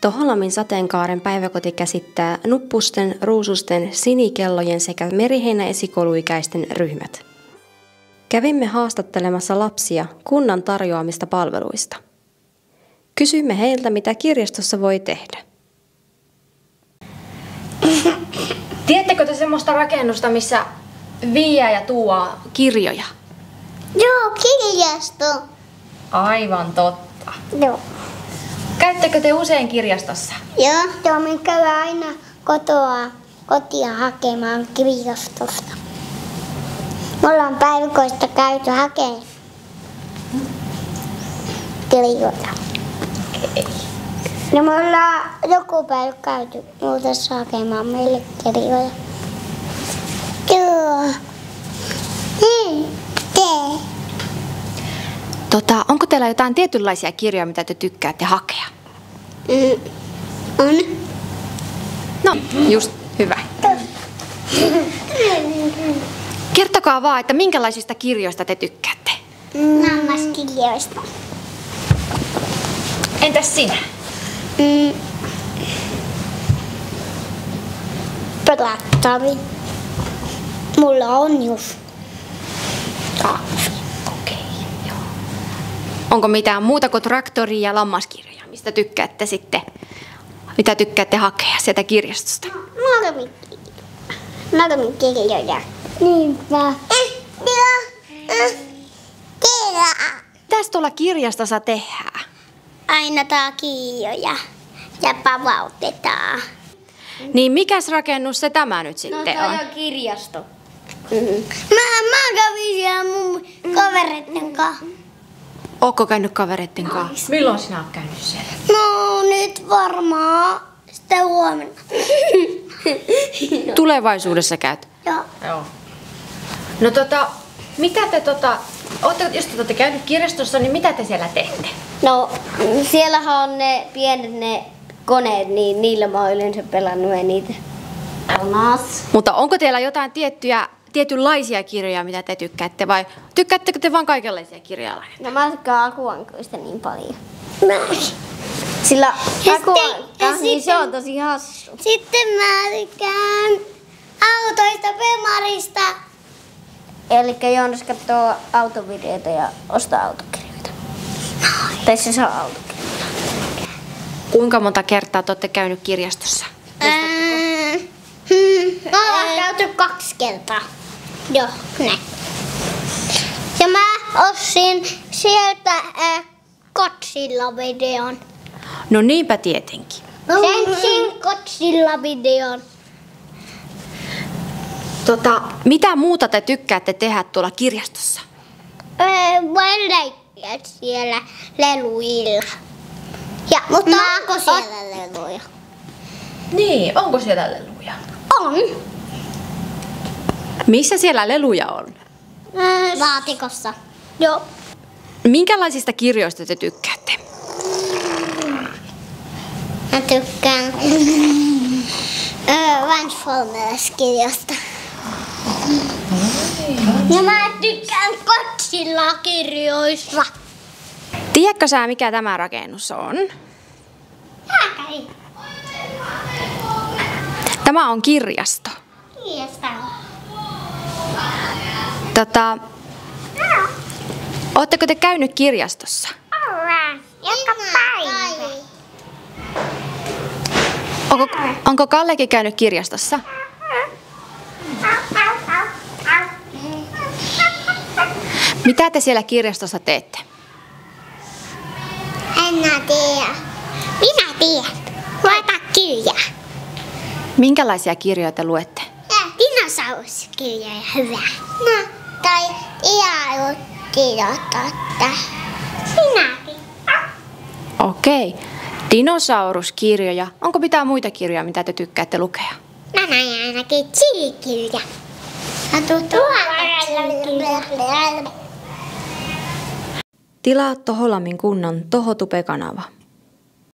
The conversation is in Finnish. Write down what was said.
Toholamin sateenkaaren päiväkoti käsittää nuppusten, ruususten, sinikellojen sekä meriheinäesikouluikäisten ryhmät. Kävimme haastattelemassa lapsia kunnan tarjoamista palveluista. Kysymme heiltä, mitä kirjastossa voi tehdä. Tiedättekö te semmoista rakennusta, missä viiää ja tuo kirjoja? Joo, kirjasto. Aivan totta. Joo. Käyttekö te usein kirjastossa? Joo, joo, me käydään aina kotoa, kotia hakemaan kirjastosta. Me ollaan päiväkoista käyty hakemaan kirjoja. Ei. No me ollaan joku päivä käyty muutessa hakemaan meille kirjoja. Joo. Niin, tee. Tota, onko teillä jotain tietynlaisia kirjoja, mitä te tykkäätte hakea? Mm, on. No, just hyvä. Kertokaa vaan, että minkälaisista kirjoista te tykkäätte. Lammaskirjoista. Entäs sinä? Mm. Traktori. Mulla on just. Joo. Onko mitään muuta kuin traktori ja lammaskirjoja, mistä tykkäätte sitten, mitä tykkäätte hakea sieltä kirjastosta? Normikirjoja. Normikirjoja. Niinpä. Kirja. Mitäs tuolla kirjastossa tehdään? Aina kirjoja ja pavautetaan. Niin mikäs rakennus se tämä nyt sitten on? kirjasto. Mä, mä kävin siellä mun kavereiden kanssa. Ootko käynyt kavereitten kanssa? Milloin sinä oot käynyt siellä? No nyt varmaan sitten huomenna. Tulevaisuudessa käyt. Joo. Joo. No tota, mitä te tota, ootte, jos te olette käynyt kirjastossa, niin mitä te siellä teette? No, siellähän on ne pienet ne koneet, niin niillä mä oon yleensä pelannut ja niitä. Nas. Mutta onko teillä jotain tiettyjä, tietynlaisia kirjoja, mitä te tykkäätte, vai tykkäättekö te vain kaikenlaisia kirjoja? No mä tykkään akuankoista niin paljon. Mä. Sillä akuankka, sitten- ja niin se on tosi hassu. Sitten mä tykkään autoista, Pemarista. Eli Joonas katsoo autovideoita ja ostaa autokirjoita. Tai se saa autokirjoita. Kuinka monta kertaa te olette käynyt kirjastossa? Ää, hmm, Me ollaan käyty kaksi kertaa. Joo, näin. Ja mä ostin sieltä äh, Godzilla-videon. No niinpä tietenkin. Sensin Godzilla-videon. Tota, mitä muuta te tykkäätte tehdä tuolla kirjastossa? Öö, voin leikkiä siellä leluilla. Ja, mutta onko siellä leluja? Niin, onko siellä leluja? On. Missä siellä leluja on? Laatikossa. Joo. Minkälaisista kirjoista te tykkäätte? Mä tykkään Transformers-kirjasta. Ja mä tykkään Godzilla-kirjoista. Tiedätkö sä, mikä tämä rakennus on? Lääkäri. Tämä on kirjasto. Kirjasta. Tota, ootteko te käynyt kirjastossa? Ollaan. Joka päivä. Onko, onko Kallekin käynyt kirjastossa? Mitä te siellä kirjastossa teette? En mä tiedä. Minä tiedän. Lueta kirjaa. Minkälaisia kirjoja te luette? Dinosauruskirjoja hyvä. No, tai iailut kirjoittaa. Sinäkin. Okei. Dinosauruskirjoja. Onko mitään muita kirjoja, mitä te tykkäätte lukea? Mä näin ainakin chilikirja. Ja tuota Tilaa Toholamin kunnan Tohotupe-kanava.